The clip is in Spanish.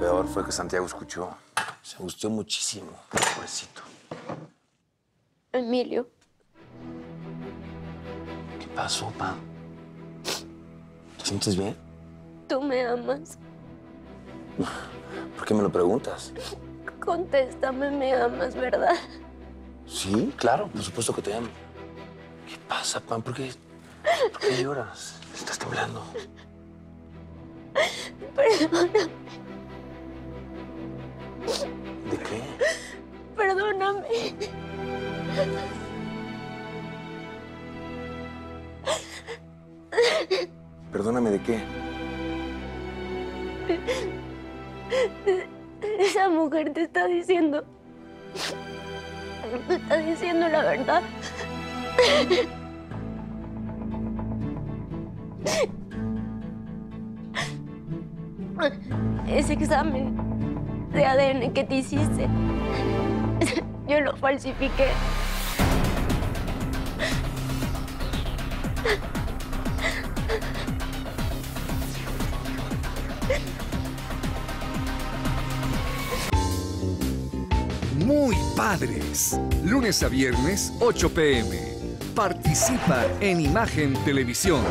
peor fue que Santiago escuchó. Se angustió muchísimo, pobrecito. Emilio, ¿Qué pasó, pa? ¿Te sientes bien? tú me amas. ¿Por qué me lo preguntas? Contéstame, me amas, ¿verdad? Sí, claro, por supuesto que te amo. ¿Qué pasa, Pam? ¿Por qué, ¿Por qué lloras? Estás temblando. Perdóname, perdóname. Perdóname, ¿de qué? Esa mujer te está diciendo. Te está diciendo la verdad. Ese examen de ADN que te hiciste, yo lo falsifiqué. Muy padres. Lunes a viernes, 8 pm. Participa en Imagen Televisión.